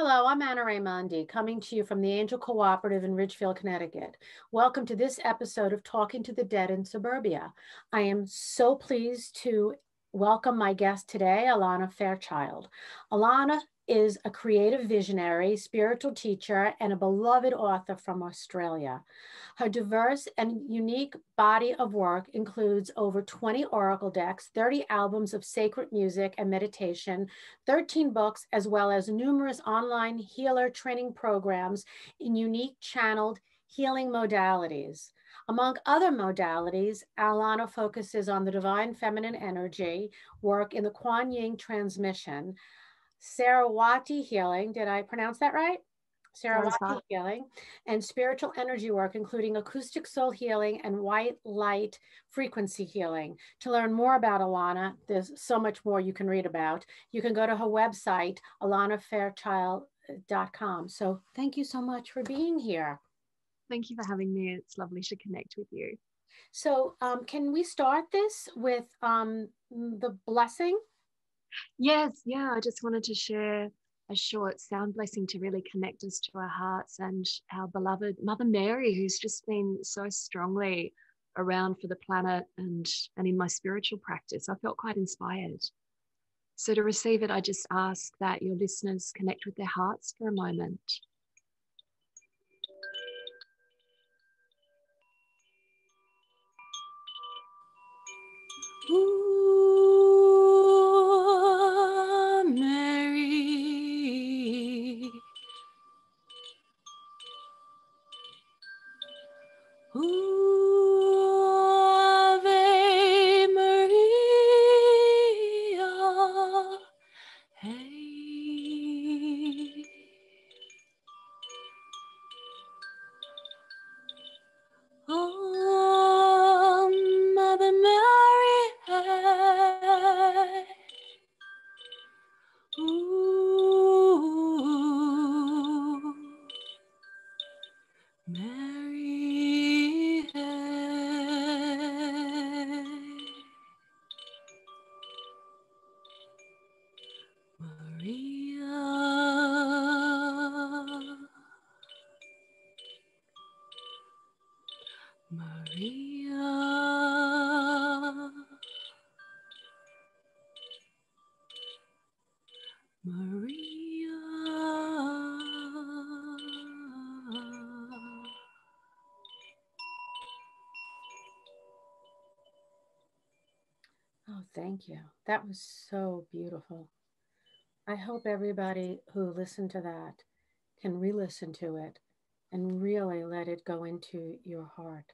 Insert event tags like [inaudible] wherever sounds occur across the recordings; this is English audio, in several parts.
Hello, I'm Anna Raimondi, coming to you from the Angel Cooperative in Ridgefield, Connecticut. Welcome to this episode of Talking to the Dead in Suburbia. I am so pleased to welcome my guest today, Alana Fairchild. Alana is a creative visionary, spiritual teacher, and a beloved author from Australia. Her diverse and unique body of work includes over 20 oracle decks, 30 albums of sacred music and meditation, 13 books, as well as numerous online healer training programs in unique channeled healing modalities. Among other modalities, Alana focuses on the divine feminine energy work in the Kuan Yin transmission, Sarawati healing. Did I pronounce that right? Sarawati healing and spiritual energy work, including acoustic soul healing and white light frequency healing. To learn more about Alana, there's so much more you can read about. You can go to her website, alanafairchild.com. So thank you so much for being here. Thank you for having me. It's lovely to connect with you. So, um, can we start this with um, the blessing? Yes, yeah. I just wanted to share a short sound blessing to really connect us to our hearts and our beloved Mother Mary, who's just been so strongly around for the planet and, and in my spiritual practice. I felt quite inspired. So, to receive it, I just ask that your listeners connect with their hearts for a moment. Oh, thank you. That was so beautiful. I hope everybody who listened to that can re listen to it and really let it go into your heart.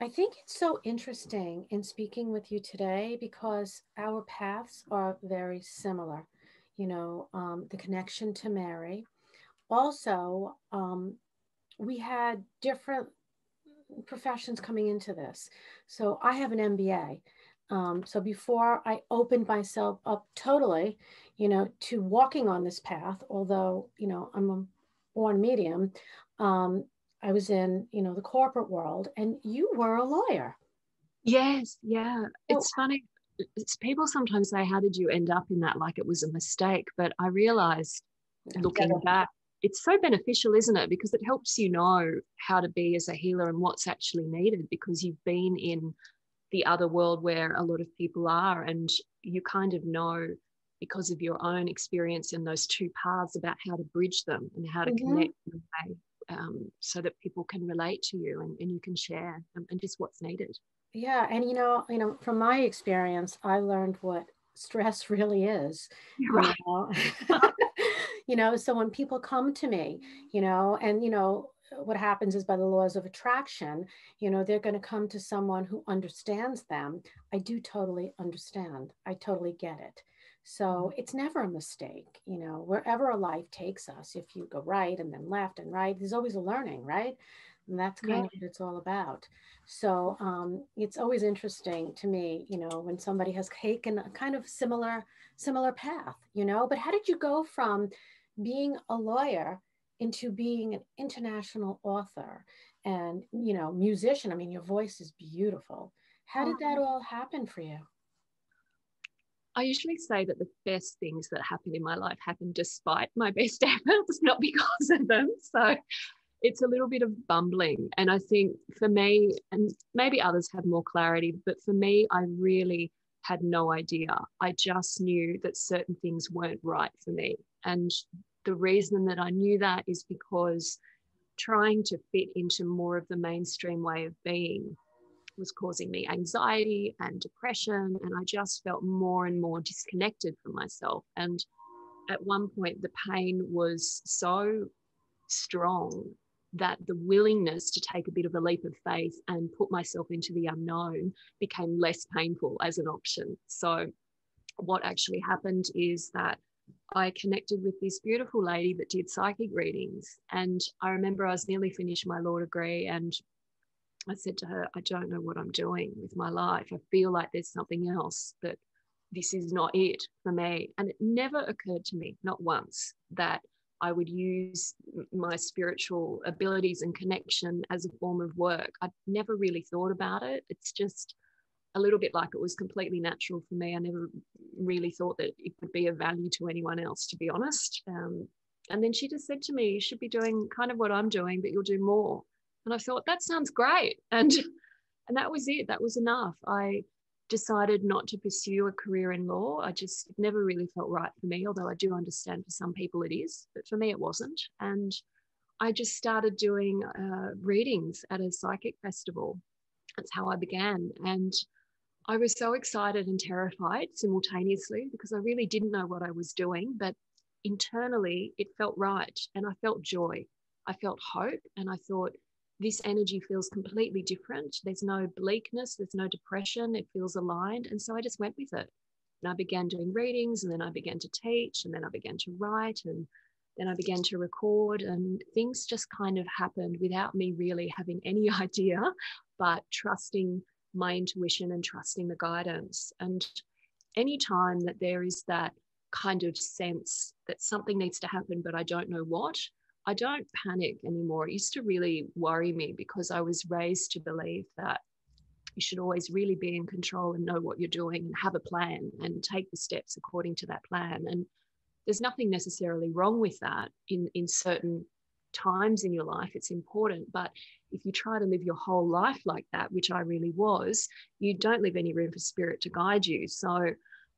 I think it's so interesting in speaking with you today because our paths are very similar. You know, um, the connection to Mary. Also, um, we had different professions coming into this. So I have an MBA. Um, so before I opened myself up totally, you know, to walking on this path, although, you know, I'm a born medium, um, I was in, you know, the corporate world and you were a lawyer. Yes. Yeah. So, it's funny. It's people sometimes say, how did you end up in that? Like it was a mistake. But I realized looking yeah. back, it's so beneficial, isn't it? Because it helps you know how to be as a healer and what's actually needed because you've been in the other world where a lot of people are and you kind of know because of your own experience in those two paths about how to bridge them and how to mm-hmm. connect um, so that people can relate to you and, and you can share and, and just what's needed yeah and you know you know from my experience i learned what stress [laughs] really is right. you, know? [laughs] you know so when people come to me you know and you know what happens is by the laws of attraction, you know, they're going to come to someone who understands them. I do totally understand. I totally get it. So it's never a mistake, you know, wherever a life takes us, if you go right and then left and right, there's always a learning, right? And that's kind yeah. of what it's all about. So um, it's always interesting to me, you know, when somebody has taken a kind of similar, similar path, you know, but how did you go from being a lawyer into being an international author and you know musician i mean your voice is beautiful how did that oh. all happen for you I usually say that the best things that happen in my life happen despite my best [laughs] efforts, not because of them. So it's a little bit of bumbling. And I think for me, and maybe others have more clarity, but for me, I really had no idea. I just knew that certain things weren't right for me. And the reason that I knew that is because trying to fit into more of the mainstream way of being was causing me anxiety and depression. And I just felt more and more disconnected from myself. And at one point, the pain was so strong that the willingness to take a bit of a leap of faith and put myself into the unknown became less painful as an option. So, what actually happened is that I connected with this beautiful lady that did psychic readings. And I remember I was nearly finished my law degree and I said to her, I don't know what I'm doing with my life. I feel like there's something else that this is not it for me. And it never occurred to me, not once, that I would use my spiritual abilities and connection as a form of work. I'd never really thought about it. It's just a little bit like it was completely natural for me. I never really thought that it would be of value to anyone else, to be honest. Um, and then she just said to me, You should be doing kind of what I'm doing, but you'll do more. And I thought, That sounds great. [laughs] And and that was it. That was enough. I decided not to pursue a career in law. I just never really felt right for me, although I do understand for some people it is, but for me it wasn't. And I just started doing uh, readings at a psychic festival. That's how I began. And I was so excited and terrified simultaneously because I really didn't know what I was doing, but internally it felt right. And I felt joy. I felt hope. And I thought, this energy feels completely different. There's no bleakness, there's no depression, it feels aligned. And so I just went with it. And I began doing readings, and then I began to teach, and then I began to write, and then I began to record, and things just kind of happened without me really having any [laughs] idea, but trusting my intuition and trusting the guidance. And anytime that there is that kind of sense that something needs to happen, but I don't know what, I don't panic anymore. It used to really worry me because I was raised to believe that you should always really be in control and know what you're doing and have a plan and take the steps according to that plan. And there's nothing necessarily wrong with that in, in certain times in your life. It's important. But if you try to live your whole life like that, which I really was, you don't leave any room for spirit to guide you. So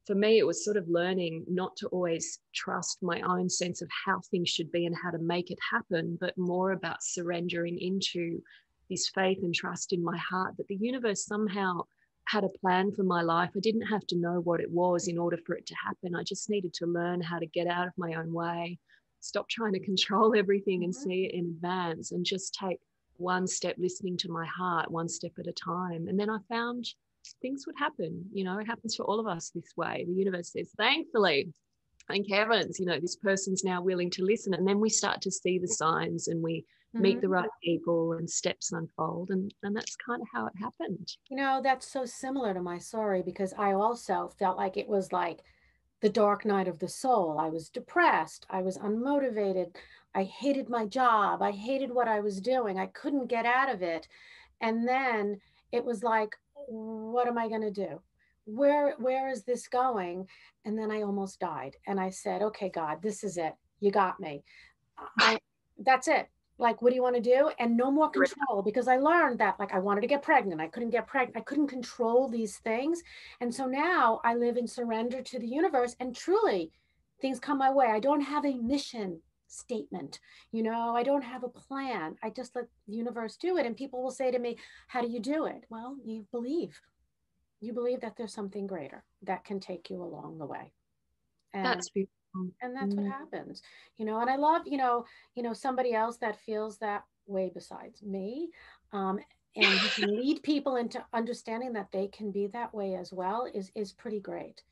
for me, it was sort of learning not to always trust my own sense of how things should be and how to make it happen, but more about surrendering into this faith and trust in my heart that the universe somehow had a plan for my life. I didn't have to know what it was in order for it to happen. I just needed to learn how to get out of my own way, stop trying to [laughs] control everything and mm-hmm. see it in advance, and just take one step listening to my heart, one step at a time. And then I found things would happen. You know, it happens for all of us this way. The universe says, thankfully, thank heavens, you know, this person's now willing to listen. And then we start to see the signs and we mm-hmm. meet the mm-hmm. right people and steps unfold. And, and that's kind of how it happened. You know, that's so similar to my story because I also felt like it was like the dark night of the soul. I was depressed. I was unmotivated. I hated my job. I hated what I was doing. I couldn't get out of it. And then it was like, what am I going to do? Where where is this going? And then I almost died. And I said, okay, God, this is it. You got me. I, [sighs] that's it. Like, what do you want to do? And no more control because I learned that like I wanted to get pregnant. I couldn't get pregnant. I couldn't control these things. And so now I live in surrender to the universe and truly things come my way. I don't have a mission statement. You know, I don't have a plan. I just let the universe do it. And people will say to me, How do you do it? Well, you believe. You believe that there's something greater that can take you along the way. And, that's beautiful. And that's mm-hmm. what happens. You know, and I love, you know, you know, somebody else that feels that way besides me. Um, and you can [laughs] lead people into understanding that they can be that way as well is is pretty great.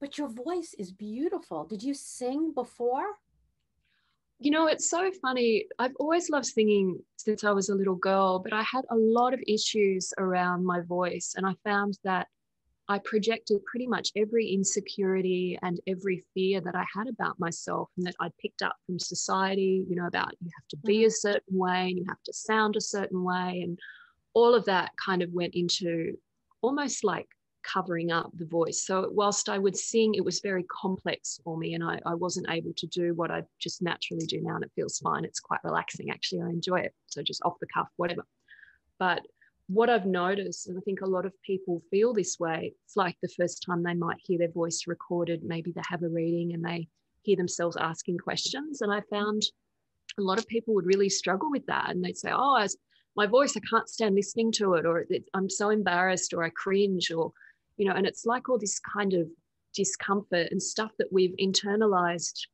But your voice is beautiful. Did you sing before? You know, it's so funny. I've always loved singing since I was a little girl, but I had a lot of issues around my voice. And I found that I projected pretty much every insecurity and every fear that I had about myself and that I'd picked up from society, you know, about you have to be mm-hmm. a certain way and you have to sound a certain way. And all of that kind of went into almost like covering up the voice. So whilst I would sing, it was very complex for me, and I, I wasn't able to do what I just naturally do now, and it feels fine. It's quite relaxing, actually. I enjoy it. So just off the cuff, whatever. But what I've noticed, and I think a lot of people feel this way, it's like the first time they might hear their voice recorded, maybe they have a reading and they hear themselves asking questions. And I found a lot of people would really struggle with that. And they'd say, Oh, as my voice, I can't stand listening to it, or I'm so embarrassed, or I cringe, or you know and it's like all this kind of discomfort and stuff that we've internalized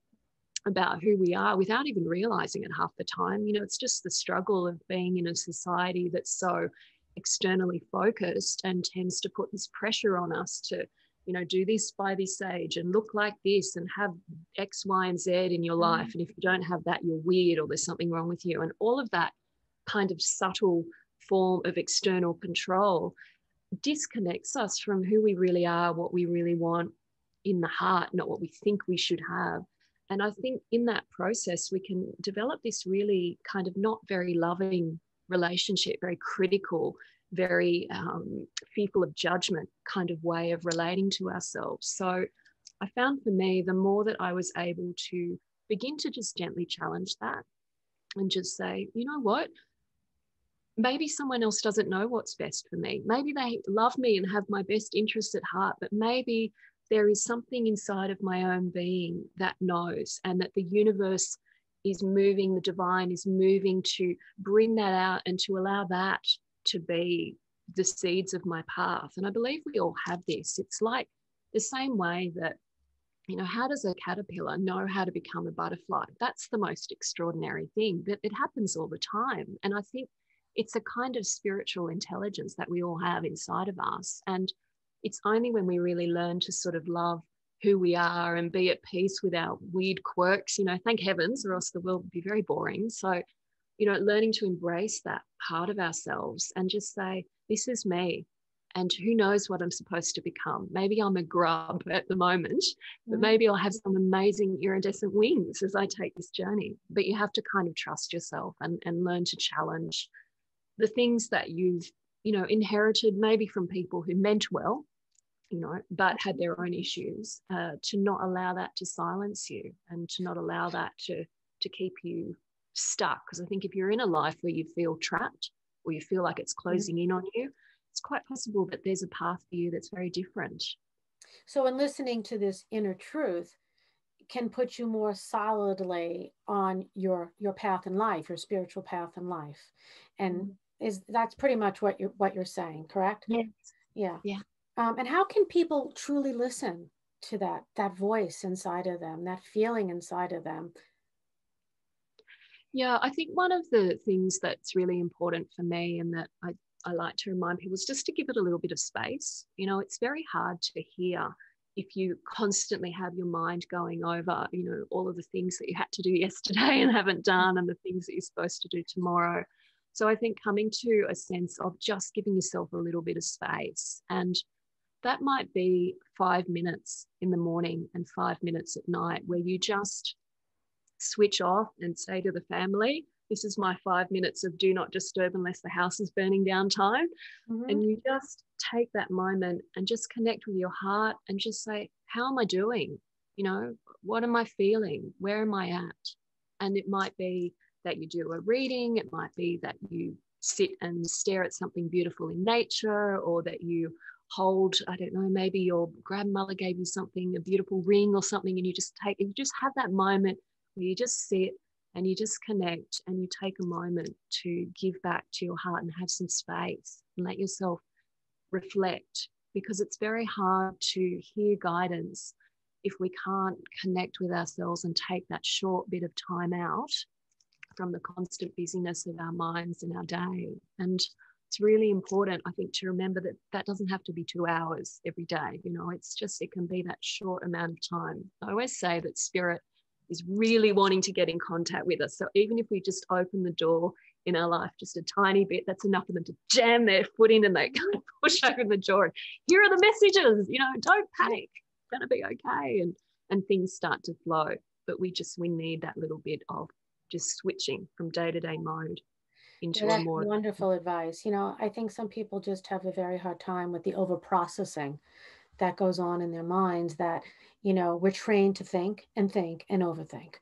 about who we are without even realizing it half the time. You know it's just the struggle of being in a society that's so externally focused and tends to put this pressure on us to you know do this by this age and look like this and have x y and z in your life. Mm. and if you don't have that you're weird or there's something wrong with you. And all of that kind of subtle form of external control disconnects us from who we really are, what we really want in the heart, not what we think we should have. And I think in that process, we can develop this really kind of not very loving relationship, very critical, very um, fearful of judgment kind of way of relating to ourselves. So I found for me, the more that I was able to begin to just gently challenge that and just say, you know what, maybe someone else doesn't know what's best for me. Maybe they love me and have my best interests at heart, but maybe there is something inside of my own being that knows, and that the universe is moving, the divine is moving to bring that out and to allow that to be the seeds of my path. And I believe we all have this. It's like the same way that you know how does a caterpillar know how to become a butterfly that's the most extraordinary thing that it happens all the time and i think it's a kind of spiritual intelligence that we all have inside of us. And it's only when we really learn to sort of love who we are and be at peace with our weird quirks, you know, thank heavens, or else the world would be very boring. So, you know, learning to embrace that part of ourselves and just say, this is me. And who knows what I'm supposed to become? Maybe I'm a grub at the moment, but mm. maybe I'll have some amazing iridescent wings as I take this journey. But you have to kind of trust yourself and, and learn to challenge the things that you've you know inherited maybe from people who meant well you know but had their own issues uh, to not allow that to silence you and to not allow that to to keep you stuck. Because i think if you're in a life where you feel trapped or you feel like it's mm. closing in on you it's quite possible that there's a path for you that's very different. So in listening to this inner truth can put you more solidly on your your path in life your spiritual path in life. And mm-hmm is that's pretty much what you're what you're saying correct? Yes. Yeah. Yeah. Um, and how can people truly listen to that that voice inside of them that feeling inside of them? Yeah i think one of the things that's really important for me and that i, I like to remind people is just to give it a little bit of space. You know it's very hard to hear if you constantly have your mind going over you know all of the things that you had to do [laughs] yesterday and haven't done and the things that you're supposed to do tomorrow so I think coming to a sense of just giving yourself a little bit of space. And that might be five minutes in the morning and five minutes at night where you just switch off and say to the family, this is my five minutes of do not disturb unless the house is burning down time. Mm-hmm. And you just take that moment and just connect with your heart and just say, how am I doing? You know, what am I feeling? Where am I at? And it might be that you do a reading, it might be that you sit and stare at something beautiful in nature, or that you hold, I don't know, maybe your grandmother gave you something, a beautiful ring or something, and you just take, you just have that moment where you just sit and you just connect and you take a moment to give back to your heart and have some space and let yourself reflect because it's very hard to hear guidance if we can't connect with ourselves and take that short bit of time out from the constant busyness of our minds in our day. And it's really important, I think, to remember that that doesn't have to be two hours every day. You know, it's just, it can be that short amount of time. I always say that spirit is really wanting to get in contact with us. So even if we just open the door in our life just a tiny bit, that's enough for them to jam their foot in and they [laughs] kind of push open the door. And, Here are the messages, you know, don't panic, it's gonna be okay. And and things start to flow. But we just we need that little bit of just switching from day to day mode. into yeah, a more wonderful advice. You know, I think some people just have a very hard time with the over processing that goes on in their minds that, you know, we're trained to think and think and overthink.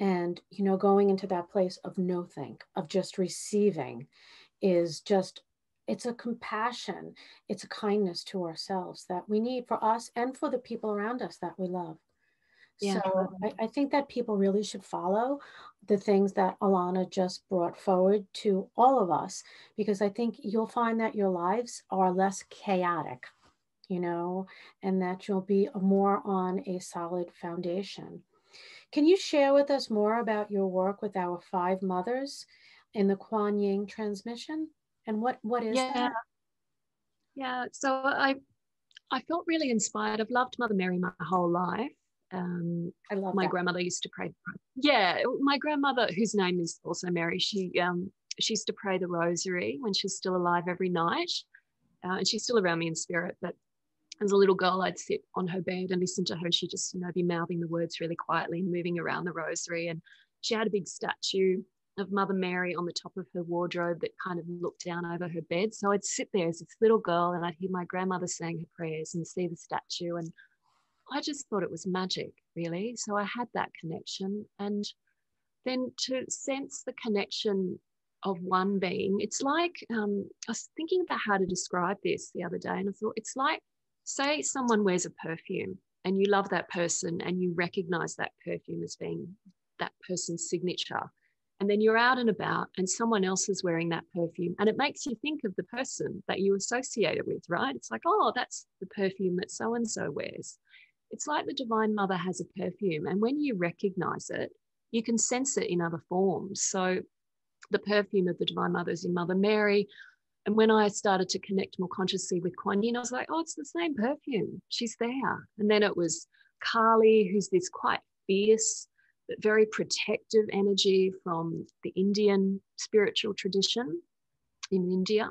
And, you know, going into that place of no think, of just receiving is just it's a compassion it's a kindness to ourselves that we need for us and for the people around us that we love yeah. so I, I, think that people really should follow the things that alana just brought forward to all of us because i think you'll find that your lives are less chaotic you know and that you'll be more on a solid foundation can you share with us more about your work with our five mothers in the Kuan Yin transmission? And what what is yeah. that? Yeah, so I I felt really inspired. I've loved Mother Mary my whole life. Um, I love my that. grandmother used to pray. Yeah, my grandmother, whose name is also Mary, she um, she used to pray the Rosary when she's still alive every night, uh, and she's still around me in spirit. But as a little girl, I'd sit on her bed and listen to her. She'd just you know be mouthing the words really quietly and moving around the Rosary, and she had a big statue of Mother Mary on the top of her wardrobe that kind of looked down over her bed. So I'd sit there as this little girl and I'd hear my grandmother saying her prayers and see the statue. And I just thought it was magic, really. So I had that connection. And then to sense the connection of one being, it's like um, I was thinking about how to describe this the other day. And I thought it's like, say, someone wears a perfume and you love that person and you recognize that perfume as being that person's signature and then you're out and about and someone else is wearing that perfume and it makes you think of the person that you associate it with right it's like oh that's the perfume that so and so wears it's like the divine mother has a perfume and when you recognize it you can sense it in other forms so the perfume of the divine mother is in mother mary and when I started to connect more consciously with Kuan Yin, I was like, oh, it's the same perfume. She's there. And then it was Kali, who's this quite fierce, but very protective energy from the Indian spiritual tradition in India,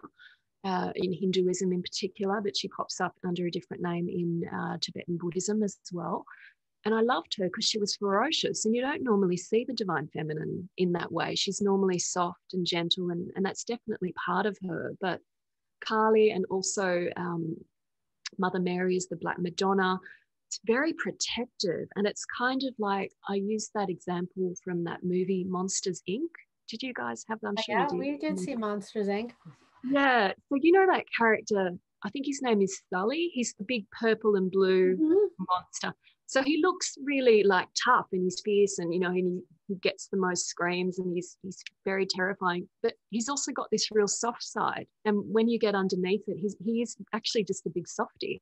uh, in Hinduism in particular, but she pops up under a different name in uh, Tibetan Buddhism as well. And I loved her because she was ferocious, and you don't normally see the divine feminine in that way. She's normally soft and gentle, and, and that's definitely part of her. But Kali and also um, Mother Mary is the Black Madonna it's very protective and it's kind of like i used that example from that movie monsters inc did you guys have them yeah we did see monsters inc yeah so you know that character i think his name is sulley he's the big purple and blue mm-hmm. monster so he looks really like tough and he's fierce and you know and he, he gets the most screams and he's he's very terrifying but he's also got this real soft side and when you get underneath it he's he is actually just a big softy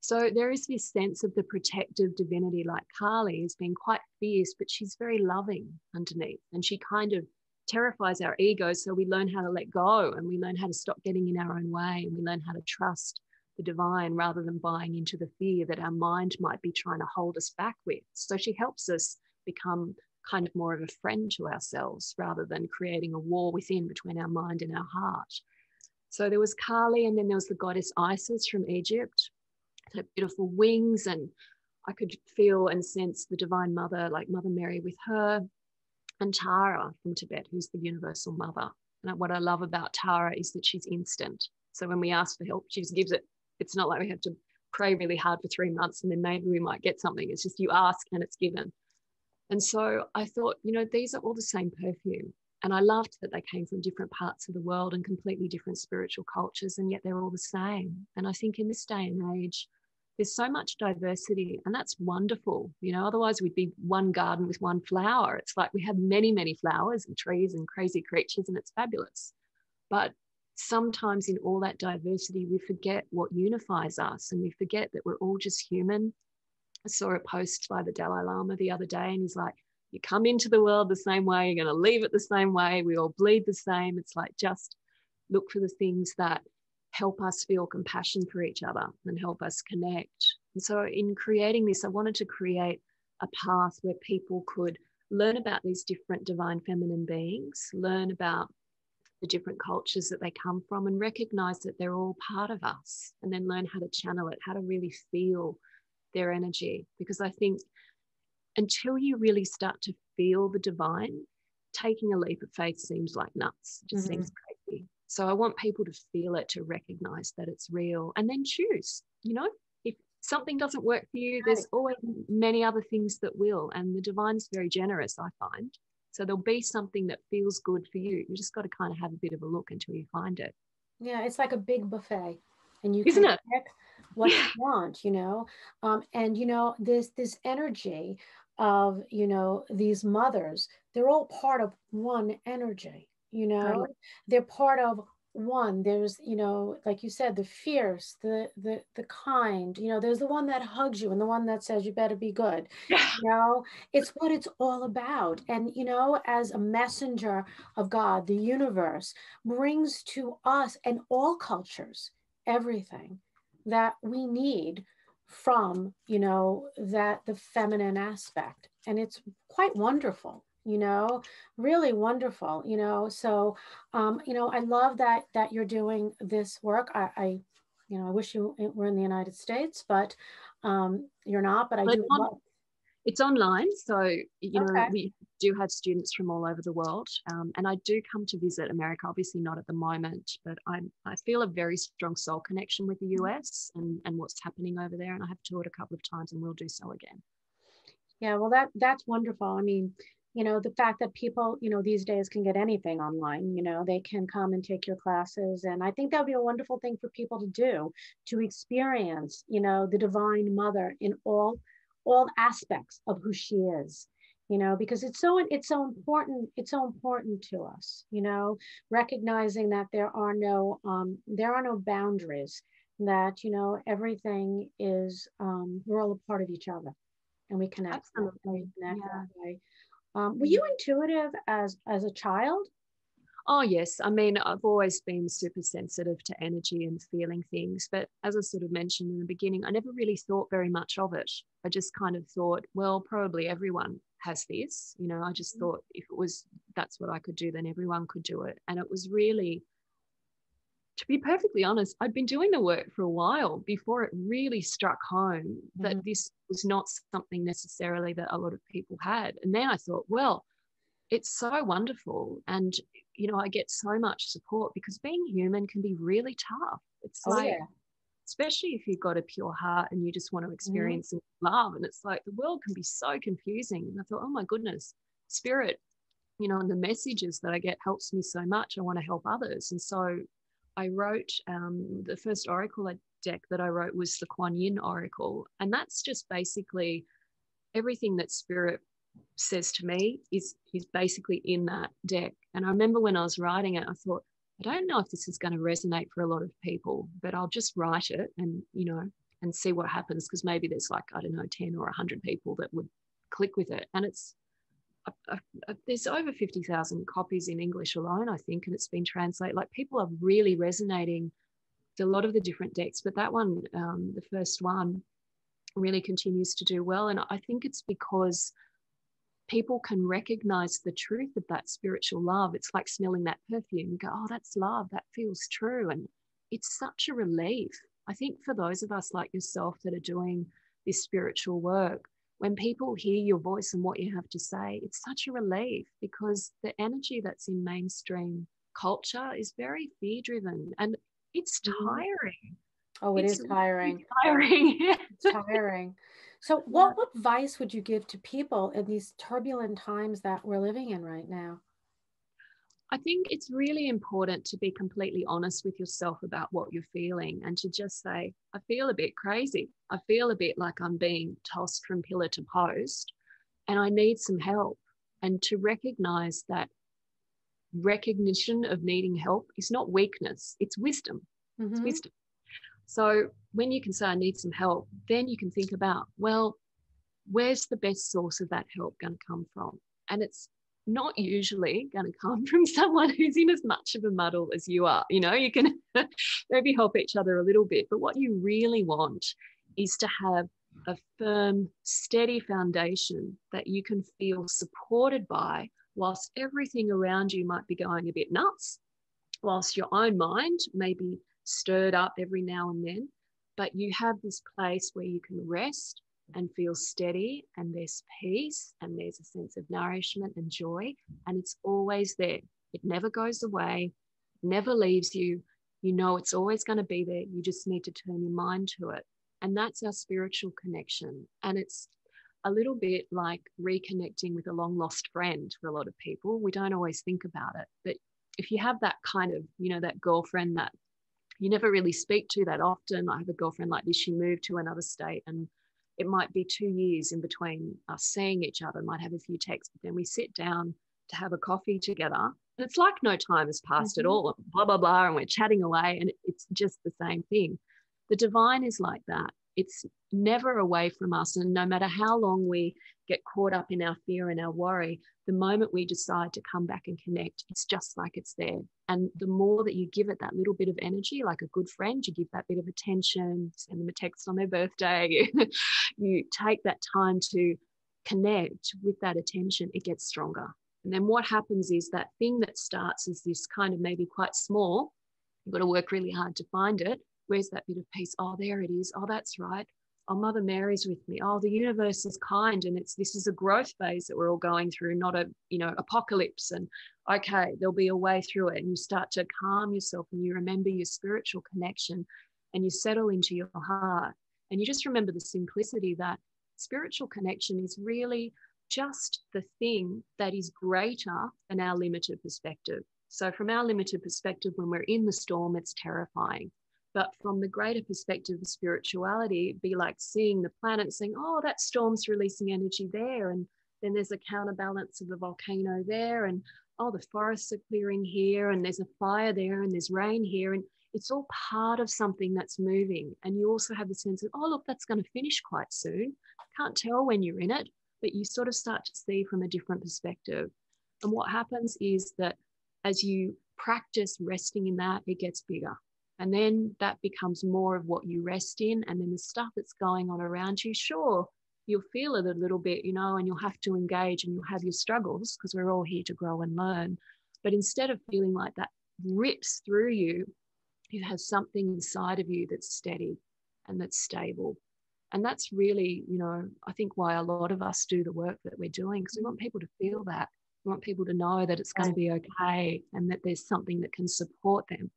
so there is this sense of the protective divinity, like Kali, as being quite fierce, but she's very loving underneath. And she kind of terrifies our ego. So we learn how to let go and we learn how to stop getting in our own way and we learn how to trust the divine rather than buying into the fear that our mind might be trying to hold us back with. So she helps us become kind of more of a friend to ourselves rather than creating a war within between our mind and our heart. So there was Kali, and then there was the goddess Isis from Egypt, her beautiful wings and I could feel and sense the Divine Mother, like Mother Mary with her, and Tara from Tibet, who's the Universal Mother. And what I love about Tara is that she's instant. So when we ask for help, she just gives it. It's not like we have to pray really hard for three months and then maybe we might get something. It's just you ask and it's given. And so I thought, you know, these are all the same perfume. And I loved that they came from different parts of the world and completely different spiritual cultures, and yet they're all the same. And I think in this day and age, there's so much diversity and that's wonderful you know otherwise we'd be one garden with one flower. It's like we have many many flowers and trees and crazy creatures and it's fabulous. But sometimes in all that diversity we forget what unifies us and we forget that we're all just human. I saw a post by the dalai lama the other day and he's like you come into the world the same way you're going to leave it the same way we all bleed the same. It's like just look for the things that help us feel compassion for each other and help us connect. And so, in creating this, I wanted to create a path where people could learn about these different divine feminine beings, learn about the different cultures that they come from, and recognize that they're all part of us, and then learn how to channel it, how to really feel their energy. Because I think until you really start to feel the divine, taking a leap of faith seems like nuts. It just mm-hmm. seems. So I want people to feel it, to recognize that it's real, and then choose. You know, if something doesn't work for you, there's always many other things that will. And the divine's very generous, I find. So there'll be something that feels good for you. You just got to kind of have a bit of a look until you find it. Yeah, it's like a big buffet, and you isn't it? what yeah. you want, you know. Um, and you know this this energy of you know these mothers, they're all part of one energy. You know, they're part of one. There's you know like you said the fierce the the the kind you know there's the one that hugs you and the one that says you better be good [laughs] yeah. you know? It's what it's all about. And you know as a messenger of god the universe brings to us and all cultures everything that we need from you know that the feminine aspect. And it's quite wonderful you know really wonderful you know so um you know i love that that you're doing this work. I, I you know i wish you were in the united states but um you're not but i do on, it's online so you know we do have students from all over the world um, and i do come to visit america obviously not at the moment but i i feel a very strong soul connection with the mm-hmm. us and and what's happening over there and i have toured a couple of times and will do so again. Yeah well that that's wonderful. I mean you know the fact that people you know these days can get anything online you know they can come and take your classes and i think that would be a wonderful thing for people to do to experience you know the divine mother in all all aspects of who she is you know because it's so it's so important it's so important to us you know recognizing that there are no um there are no boundaries that you know everything is um we're all a part of each other and we connect Absolutely. Way, connect yeah. Um, were you intuitive as as a child? Oh yes, I mean I've always been super sensitive to energy and feeling things, but as I sort of mentioned in the beginning, I never really thought very much of it. I just kind of thought, well, probably everyone has this. You know, I just mm. thought if it was that's what I could do, then everyone could do it. And it was really to be perfectly honest, I'd been doing the work for a while before it really struck home mm-hmm. that this was not something necessarily that a lot of people had. And then I thought, well, it's so wonderful. And, you know, I get so much support because being human can be really tough. It's oh, like, yeah. especially if you've got a pure heart and you just want to mm-hmm. experience mm-hmm. love. And it's like the world can be so confusing. And I thought, oh my goodness, spirit, you know, and the messages that I get helps me so much. I want to help others. And so I wrote um, the first oracle deck that I wrote was the Kuan Yin oracle, and that's just basically everything that spirit says to me is is basically in that deck. And I remember when I was writing it, I thought, I don't know if this is going to resonate for a lot of people, but I'll just write it and you know and see what happens because maybe there's like I don't know ten or hundred people that would click with it, and it's there's over 50,000 copies in English alone, I think, and it's been translated. Like people are really resonating with a lot of the different decks, but that one, um, the first one, really continues to do well. And I think it's because people can recognize the truth of that spiritual love. It's like smelling that perfume. You go, oh, that's love. That feels true. And it's such a relief. I think for those of us like yourself that are doing this spiritual work, when people hear your voice and what you have to say, it's such a relief because the energy that's in mainstream culture is very fear driven and it's mm-hmm. tiring. Oh, it it's is tiring. [laughs] Tiring. it's tiring. So, [laughs] what advice would you give to people in these turbulent times that we're living in right now? I think it's really important to be completely honest with yourself about what you're feeling and to just say, I feel a bit crazy. I feel a bit like I'm being tossed from pillar to post and I need some help. And to recognize that recognition of needing help is not weakness, it's wisdom. Mm-hmm. It's wisdom. So when you can say, I need some help, then you can think about, well, where's the best source of that help going to come from? And it's not usually going to come [laughs] from someone who's in as much of a muddle as you are. You know, you can [laughs] maybe help each other a little bit, but what you really want is to have a firm, steady foundation that you can feel supported by, whilst everything around you might be going a bit nuts, whilst your own mind may be stirred up every now and then. But you have this place where you can rest, and feel steady and there's peace and there's a sense of nourishment and joy and it's always there. It never goes away never leaves you. You know it's always going to be there. You just need to turn your mind to it. And that's our spiritual connection. And it's a little bit like reconnecting with a long lost friend for a lot of people. We don't always think about it but if you have that kind of you know that girlfriend that you never really speak to that often i have a girlfriend like this she moved to another state and it might be two years in between us seeing each other, might have a few texts, but then we sit down to have a coffee together. And it's like no time has passed mm-hmm. at all, blah, blah, blah. And we're chatting away, and it's just the same thing. The divine is like that. It's never away from us. And no matter how long we get caught up in our fear and our worry, the moment we decide to come back and connect, it's just like it's there. And the more that you give it that little bit of energy, like a good friend, you give that bit of attention, send them a text on their birthday, [laughs] you take that time to connect with that attention, it gets stronger. And then what happens is that thing that starts as this kind of maybe quite small, you've got to work really hard to find it. Where's that bit of peace? Oh, there it is. Oh, that's right oh mother mary's with me. Oh the universe is kind and it's this is a growth phase that we're all going through not a you know apocalypse. And okay there'll be a way through it and you start to calm yourself and you remember your spiritual connection and you settle into your heart. And you just remember the simplicity that spiritual connection is really just the thing that is greater than our limited perspective. So from our limited perspective when we're in the storm it's terrifying but from the greater perspective of spirituality, be like seeing the planet, saying, oh, that storm's releasing energy there. And then there's a counterbalance of the volcano there. And oh, the forests are clearing here. And there's a fire there. And there's rain here. And it's all part of something that's moving. And you also have the sense of, oh, look, that's going to finish quite soon. Can't tell when you're in it, but you sort of start to see from a different perspective. And what happens is that as you practice resting in that, it gets bigger and then that becomes more of what you rest in. And then the stuff that's going on around you, sure, you'll feel it a little bit, you know, and you'll have to engage and you'll have your struggles because we're all here to grow and learn. But instead of feeling like that rips through you, you have something inside of you that's steady and that's stable. And that's really, you know, I think why a lot of us do the work that we're doing because we want people to feel that. We want people to know that it's going to be okay and that there's something that can support them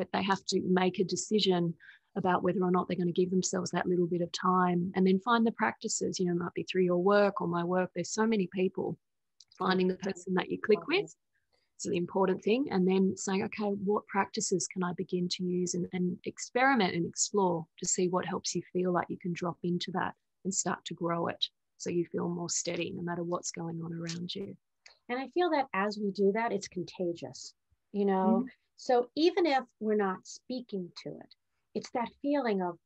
but they have to make a decision about whether or not they're going to give themselves that little bit of time and then find the practices you know might be through your work or my work. There's so many people finding the person that you click with. It's the important thing. And then saying okay what practices can i begin to use and, and experiment and explore to see what helps you feel like you can drop into that and start to grow it so you feel more steady no matter what's going on around you? And i feel that as we do that it's contagious you know? Mm-hmm. So even if we're not speaking to it, it's that feeling of,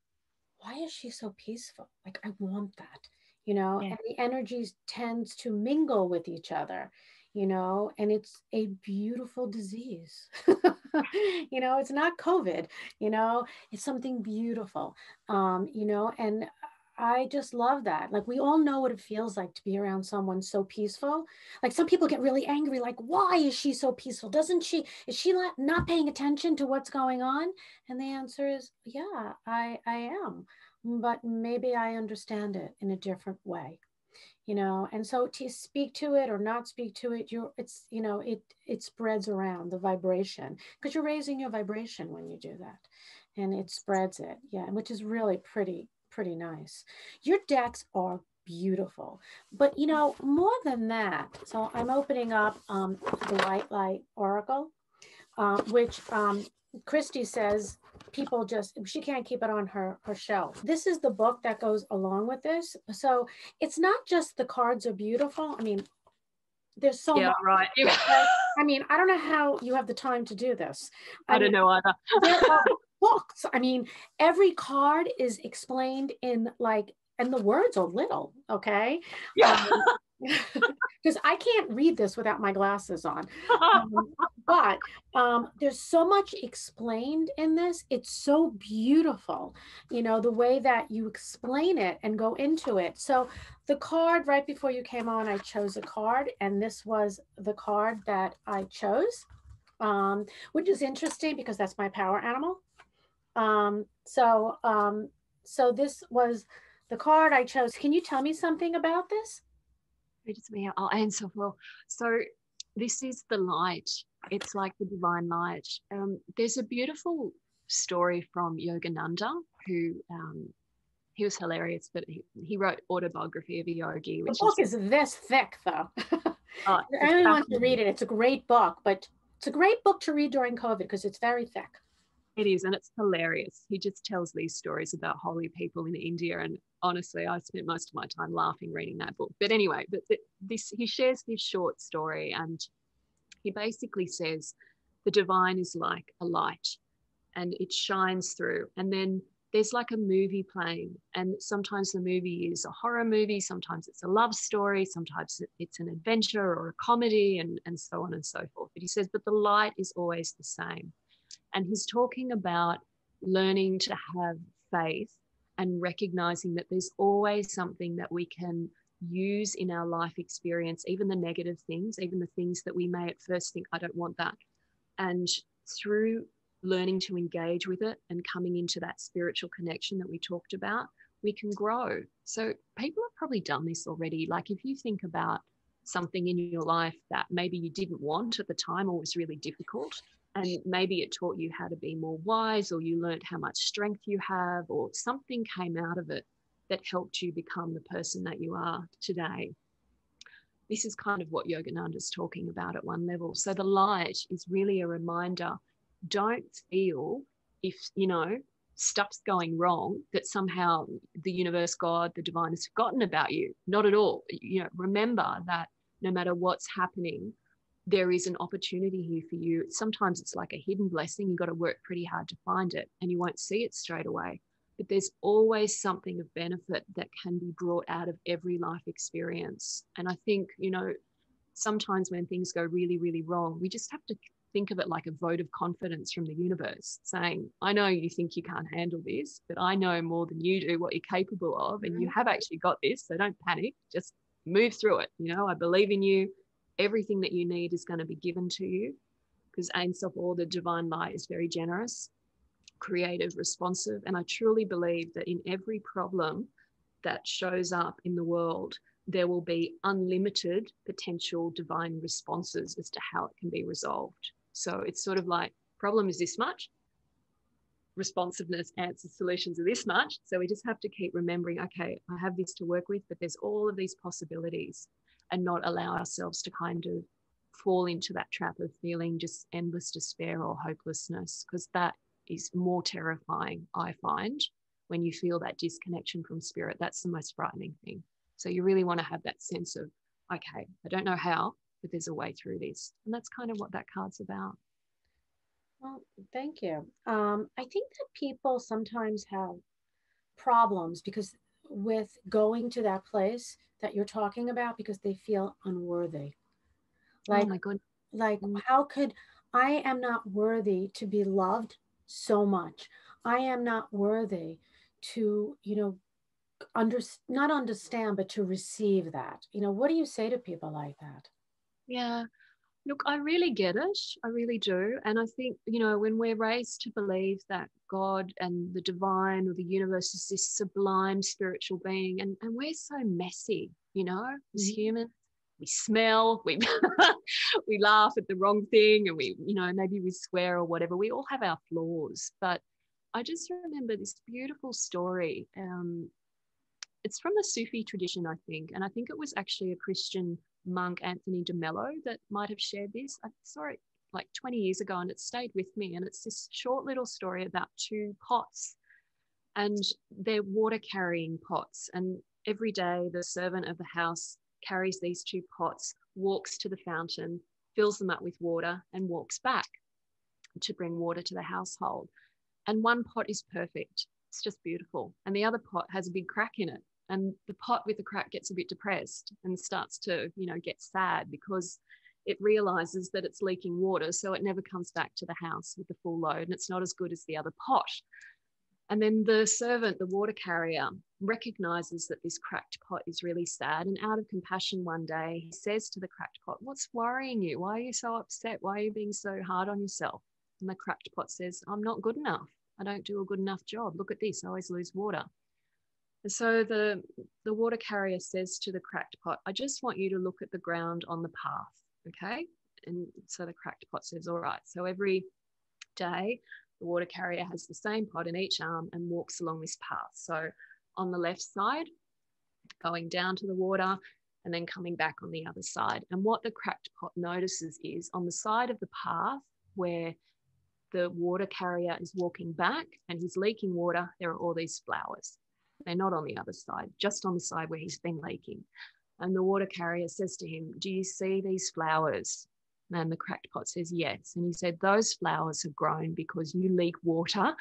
why is she so peaceful? Like, I want that, you know, yeah. and the energies tends to mingle with each other, you know, and it's a beautiful disease. [laughs] you know, it's not COVID, you know, it's something beautiful, um, you know, and I just love that. Like we all know what it feels like to be around someone so peaceful. Like some people get really angry, like, why is she so peaceful? Doesn't she, is she not paying attention to what's going on? And the answer is, yeah, I, I am, but maybe I understand it in a different way, you know? And so to speak to it or not speak to it, you're, it's, you know, it, it spreads around the vibration because you're raising your vibration when you do that and it spreads it. Yeah. Which is really pretty, pretty nice. Your decks are beautiful. But you know, more than that, so I'm opening up um, the White Light Oracle, uh, which um, Christy says people just she can't keep it on her her shelf. This is the book that goes along with this. So it's not just the cards are beautiful. I mean, there's so yeah, much. right. I mean, I don't know how you have the time to do this. [laughs] I, I don't know either. Books. I mean, every card is explained in like, and the words are little, okay? Yeah. Because um, [laughs] I can't read this without my glasses on. Um, [laughs] but um, there's so much explained in this. It's so beautiful, you know, the way that you explain it and go into it. So the card right before you came on, I chose a card, and this was the card that I chose, um, which is interesting because that's my power animal. Um, so, um, so this was the card I chose. Can you tell me something about this? It to me. I'll answer. Well, so this is the light. It's like the divine light. Um, there's a beautiful story from Yogananda, who um, he was hilarious, but he, he wrote autobiography of a yogi. Which the book is, is this thick, though. [laughs] uh, Anyone want to read it, it's a great book, but it's a great book to read during COVID because it's very thick. It is, and it's hilarious. He just tells these stories about holy people in India, and honestly, I spent most of my time laughing reading that book. But anyway, but this he shares this short story, and he basically says the divine is like a light, and it shines through, and then there's like a movie playing and sometimes the movie is a horror movie sometimes it's a love story sometimes it's an adventure or a comedy and, and so on and so forth but he says but the light is always the same and he's talking about learning to have faith and recognizing that there's always something that we can use in our life experience even the negative things even the things that we may at first think i don't want that and through learning to engage with it and coming into that spiritual connection that we talked about, we can grow. So, people have probably done this already. Like, if you think about something in your life that maybe you didn't want at the time or was really difficult, and maybe it taught you how to be more wise, or you learned how much strength you have, or something came out of it that helped you become the person that you are today. This is kind of what Yogananda is talking about at one level. So, the light is really a reminder don't feel if, you know, stuff's going wrong that somehow the universe, God, the divine has forgotten about you. Not at all. You know, remember that no matter what's happening, there is an opportunity here for you. Sometimes it's like a hidden blessing. You've got to work pretty hard to find it and you won't see it straight away. But there's always something of benefit that can be brought out of every life experience. And I think, you know, sometimes when things go really, really wrong, we just have to think of it like a vote of confidence from the universe saying, I know you think you can't handle this, but I know more than you do what you're capable of. And you mm-hmm. have actually got this. So don't panic, just move through it. You know, I believe in you. Everything that you need is going to be given to you because Ein Sof or the divine light is very generous, creative, responsive. And I truly believe that in every problem that shows up in the world, there will be unlimited potential divine responses as to how it can be resolved. So it's sort of like problem is this much, responsiveness answers solutions are this much. So we just have to keep remembering, okay, I have this to work with, but there's all of these possibilities and not allow ourselves to kind of fall into that trap of feeling just endless despair or hopelessness, because that is more terrifying, I find, when you feel that disconnection from spirit. That's the most frightening thing. So you really want to have that sense of, okay, I don't know how, but there's a way through this. And that's kind of what that card's about. Well, thank you. Um, I think that people sometimes have problems because with going to that place that you're talking about because they feel unworthy. Oh like, oh my God. like mm. how could I am not worthy to be loved so much. I am not worthy to, you know, under not understand but to receive that. You know, what do you say to people like that? Yeah. Look, I really get it. I really do. And I think, you know, when we're raised to believe that God and the divine or the universe is this sublime spiritual being, and, and we're so messy, you know, as mm-hmm. humans, we smell, we [laughs] we laugh at the wrong thing, and we, you know, maybe we swear or whatever. We all have our flaws. But I just remember this beautiful story. Um, it's from the Sufi tradition, I think. And I think it was actually a Christian monk Anthony de Mello that might have shared this. I saw it like 20 years ago and it stayed with me. And it's this short little story about two pots and they're water carrying pots. And every day, the servant of the house carries these two pots, walks to the fountain, fills them up with water, and walks back to bring water to the household. And one pot is perfect. It's just beautiful. And the other pot has a big crack in it and the pot with the crack gets a bit depressed and starts to you know get sad because it realizes that it's leaking water so it never comes back to the house with the full load and it's not as good as the other pot. And then the servant the water carrier recognizes that this cracked pot is really sad and out of compassion one day he says to the cracked pot what's worrying you? Why are you so upset? Why are you being so hard on yourself? And the cracked pot says i'm not good enough. I don't do a good enough job. Look at this i always lose water So the, the water carrier says to the cracked pot, I just want you to look at the ground on the path. Okay. And so the cracked pot says, All right. So every day, the water carrier has the same pot in each arm and walks along this path. So on the left side, going down to the water and then coming back on the other side. And what the cracked pot notices is on the side of the path where the water carrier is walking back and he's leaking water, there are all these flowers. They're not on the other side, just on the side where he's been leaking. And the water carrier says to him, Do you see these flowers? And the cracked pot says, Yes. And he said, Those flowers have grown because you leak water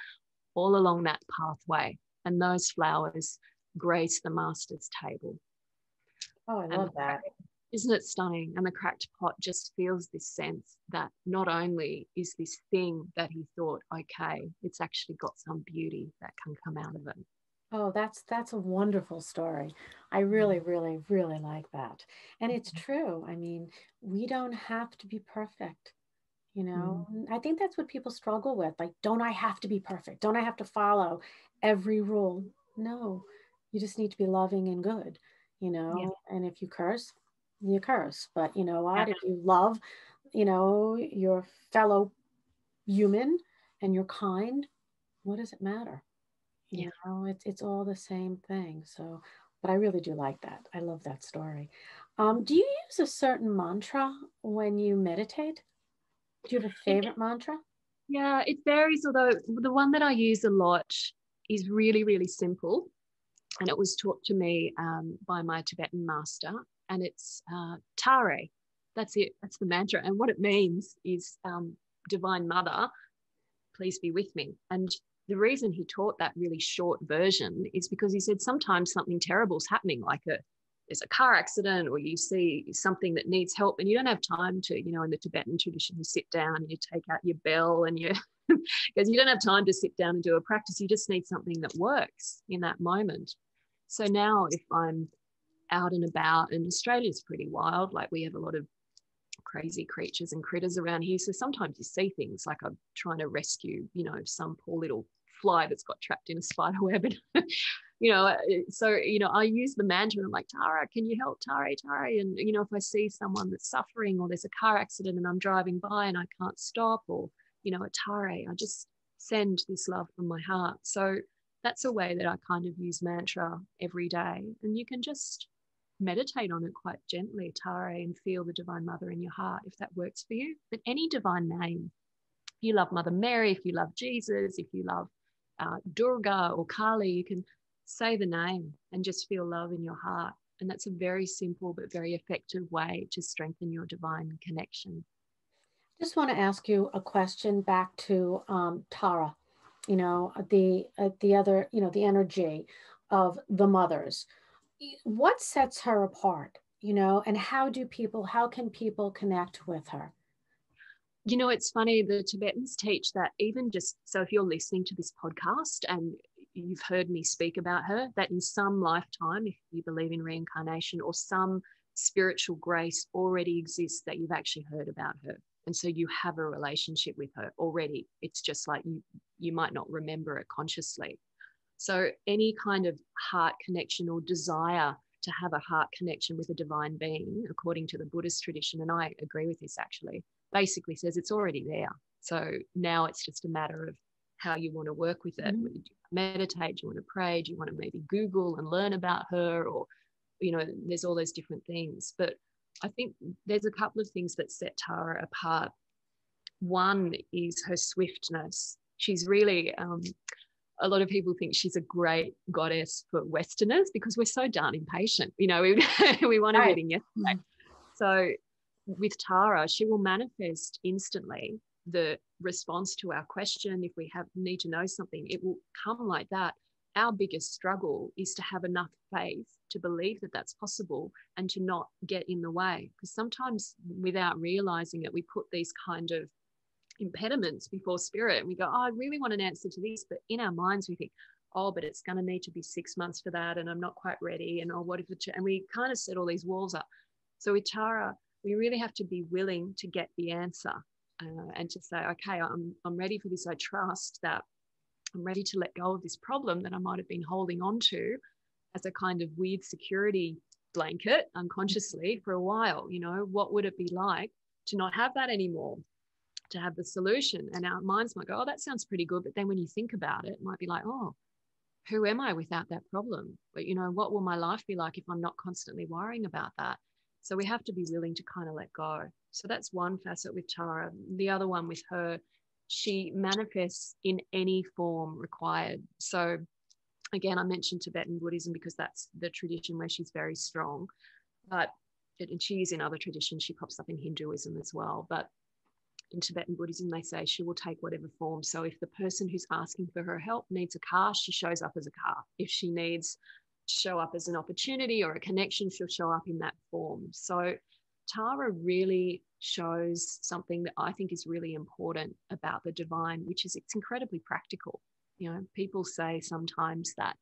all along that pathway. And those flowers grace the master's table. Oh, I love that. Isn't it stunning? And the cracked pot just feels this sense that not only is this thing that he thought, okay, it's actually got some beauty that can come out of it. Oh, that's that's a wonderful story. I really, really, really like that. And it's mm-hmm. true. I mean, we don't have to be perfect. You know, mm. I think that's what people struggle with. Like, don't I have to be perfect? Don't I have to follow every rule? No, you just need to be loving and good, you know. Yeah. And if you curse, you curse. But you know what? Yeah. If you love, you know, your fellow human and you're kind, what does it matter? You know it's it's all the same thing so but i really do like that. I love that story. Um, do you use a certain mantra when you meditate? Do you have a favorite mantra? Yeah it varies although the one that i use a lot is really really simple and it was taught to me um, by my tibetan master and it's uh, tare. That's it that's the mantra and what it means is um, divine mother please be with me. And the reason he taught that really short version is because he said sometimes something terrible is happening, like a there's a car accident or you see something that needs help and you don't have time to, you know, in the Tibetan tradition, you sit down and you take out your bell and you [laughs] because you don't have time to sit down and do a practice. You just need something that works in that moment. So now if I'm out and about and Australia's pretty wild, like we have a lot of crazy creatures and critters around here. So sometimes you see things like I'm trying to rescue, you know, some poor little fly that's got trapped in a spider [laughs] web. And, you know, uh, so, you know, I use the mantra. I'm like, Tara, can you help Tara, Tara? And, you know, if I see someone that's suffering or there's a car accident and I'm driving by and I can't stop or, you know, a Tare, I just send this love from my heart. So that's a way that I kind of use mantra every day. And you can just meditate on it quite gently, Tare, and feel the Divine Mother in your heart if that works for you. But any divine name, if you love Mother Mary, if you love Jesus, if you love uh, Durga or Kali, you can say the name and just feel love in your heart. And that's a very simple but very effective way to strengthen your divine connection. Just want to ask you a question back to um, Tara. You know the uh, the other you know the energy of the mothers what sets her apart you know and how do people how can people connect with her you know it's funny the tibetans teach that even just so if you're listening to this podcast and you've heard me speak about her that in some lifetime if you believe in reincarnation or some spiritual grace already exists that you've actually heard about her. And so you have a relationship with her already. It's just like you you might not remember it consciously. So, any kind of heart connection or desire to have a heart connection with a divine being, according to the Buddhist tradition, and I agree with this actually, basically says it's already there. So now it's just a matter of how you want to work with it. Mm-hmm. Do you meditate? Do you want to pray? Do you want to maybe Google and learn about her? Or, you know, there's all those different things. But I think there's a couple of things that set Tara apart. One is her swiftness. She's really, um, a lot of people think she's a great goddess for Westerners because we're so darn impatient. You know, we, [laughs] we want right. everything yesterday. So with Tara, she will manifest instantly the response to our question. If we have need to know something, it will come like that. Our biggest struggle is to have enough faith to believe that that's possible and to not get in the way. Because sometimes, without realizing it, we put these kind of impediments before spirit and we go oh i really want an answer to this but in our minds we think oh but it's going to need to be six months for that and i'm not quite ready and oh what if it and we kind of set all these walls up so with tara we really have to be willing to get the answer uh, and to say okay i'm i'm ready for this i trust that i'm ready to let go of this problem that i might have been holding on to as a kind of weird security blanket unconsciously for a while. You know, what would it be like to not have that anymore? To have the solution. And our minds might go, oh, that sounds pretty good. But then when you think about it, it might be like, oh, who am I without that problem? But, you know, what will my life be like if I'm not constantly worrying about that? So we have to be willing to kind of let go. So that's one facet with Tara. The other one with her, she manifests in any form required. So again, I mentioned Tibetan Buddhism because that's the tradition where she's very strong. But and she is in other traditions, she pops up in Hinduism as well. But in Tibetan Buddhism, they say she will take whatever form. So if the person who's asking for her help needs a car, she shows up as a car. If she needs show up as an opportunity or a connection, she'll show up in that form. So Tara really shows something that I think is really important about the divine, which is it's incredibly practical. You know, people say sometimes that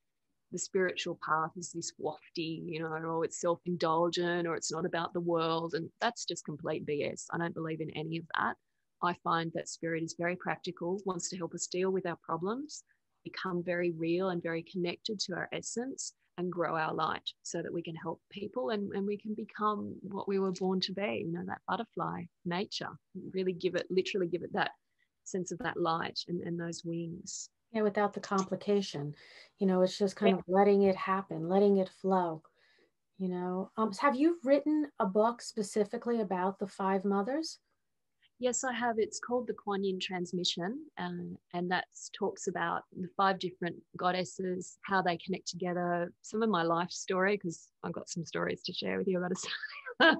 the spiritual path is this wafty, you know, or it's self indulgent or it's not about the world. And that's just complete BS. I don't believe in any of that. I find that spirit is very practical, wants to help us deal with our problems, become very real and very connected to our essence, and grow our light so that we can help people and, and we can become what we were born to be, you know, that butterfly nature, really give it, literally give it that sense of that light and, and those wings. Yeah, without the complication. You know, it's just kind yeah. of letting it happen, letting it flow. You know, um, have you written a book specifically about the five mothers? Yes, I have. It's called the Kuan Yin Transmission, and that talks about the five different goddesses, how they connect together, some of my life story, because I've got some stories to share with you about, [laughs] uh,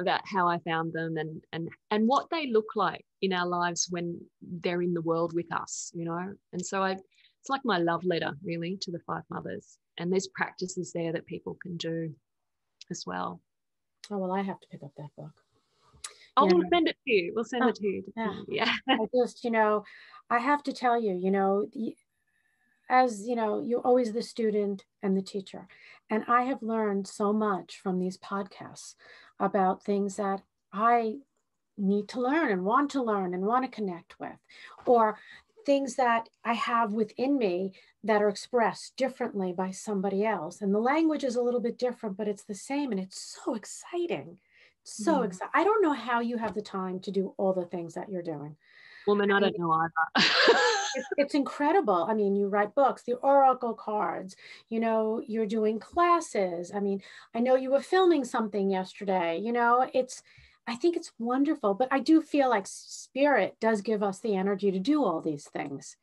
about how I found them and and and what they look like in our lives when they're in the world with us, you know. And so I, it's like my love letter really to the five mothers, and there's practices there that people can do as well. Oh well, I have to pick up that book. Oh, we'll send it to you. We'll send oh, it to you. Yeah. yeah. [laughs] I just, you know, I have to tell you, you know, as you know, you're always the student and the teacher. And I have learned so much from these podcasts about things that I need to learn and want to learn and want to connect with, or things that I have within me that are expressed differently by somebody else. And the language is a little bit different, but it's the same. And it's so exciting so mm. excited. I don't know how you have the time to do all the things that you're doing. Woman, I, I don't know it's, incredible. I mean, you write books, the oracle cards, you know, you're doing classes. I mean, I know you were filming something yesterday, you know, it's, I think it's wonderful, but I do feel like spirit does give us the energy to do all these things.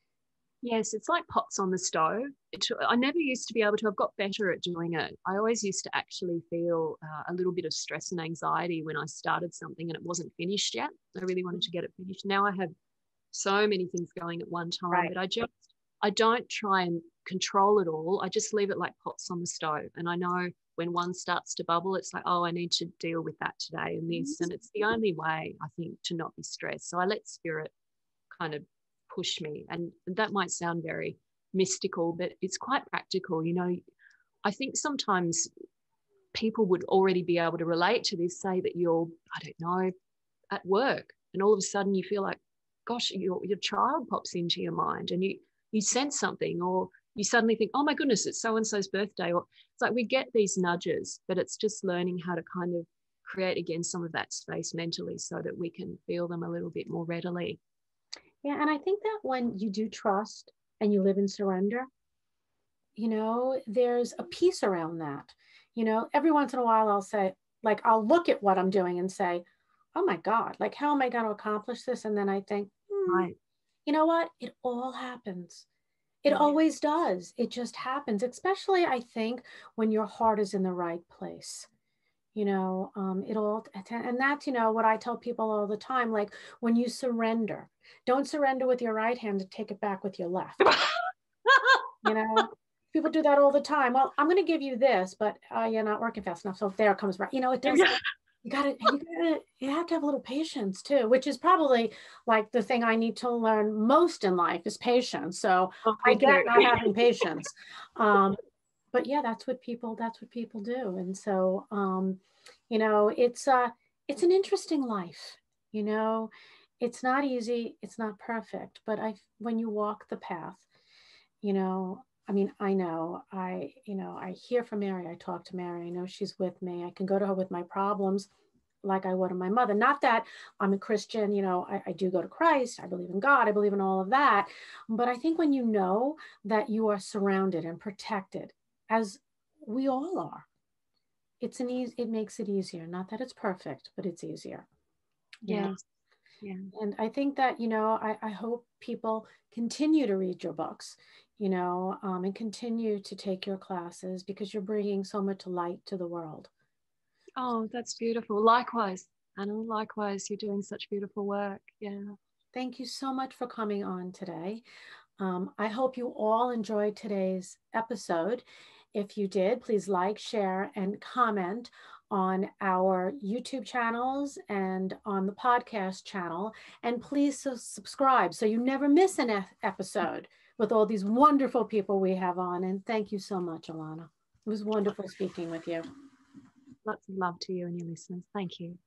Yes, it's like pots on the stove. It, I never used to be able to. I've got better at doing it. I always used to actually feel uh, a little bit of stress and anxiety when I started something and it wasn't finished yet. I really wanted to get it finished. Now I have so many things going at one time, right. but I just I don't try and control it all. I just leave it like pots on the stove, and I know when one starts to bubble, it's like, oh, I need to deal with that today and this, and it's the only way I think to not be stressed. So I let spirit kind of push me. And that might sound very mystical, but it's quite practical. You know, I think sometimes people would already be able to relate to this, say that you're, I don't know, at work, and all of a sudden you feel like, gosh, your, your child pops into your mind and you, you sense something, or you suddenly think, oh my goodness, it's so and so's birthday. Or it's like we get these nudges, but it's just learning how to kind of create again some of that space mentally so that we can feel them a little bit more readily. Yeah, and I think that when you do trust and you live in surrender, you know, there's a peace around that. You know, every once in a while I'll say, like, I'll look at what I'm doing and say, oh my God, like, how am I going to accomplish this? And then I think, hmm, right. you know what? It all happens. It always does. It just happens, especially, I think, when your heart is in the right place you know um, it'll and that's you know what i tell people all the time like when you surrender don't surrender with your right hand to take it back with your left. [laughs] You know people do that all the time. Well i'm going to give you this but uh, you're not working fast enough so there comes right you know it does you gotta you gotta you have to have a little patience too which is probably like the thing i need to learn most in life is patience so oh, i get not having patience. Um, but yeah, that's what people that's what people do. And so um, you know, it's uh it's an interesting life, you know. It's not easy, it's not perfect, but I when you walk the path, you know, I mean, I know I, you know, I hear from Mary. I talk to Mary. I know she's with me. I can go to her with my problems like I would to my mother. Not that I'm a Christian, you know, I, I, do go to Christ, I believe in God, I believe in all of that. But I think when you know that you are surrounded and protected, as we all are, it's an easy, it makes it easier. Not that it's perfect, but it's easier. Yeah. Yeah. And I think that, you know, I, I hope people continue to read your books, you know, um, and continue to take your classes because you're bringing so much light to the world. Oh, that's beautiful. Likewise, Anna, likewise, you're doing such beautiful work. Yeah. Thank you so much for coming on today. Um, I hope you all enjoyed today's episode. If you did, please like, share, and comment on our YouTube channels and on the podcast channel. And please subscribe so you never miss an episode with all these wonderful people we have on. And thank you so much, Alana. It was wonderful speaking with you. Lots of love to you and your listeners. Thank you.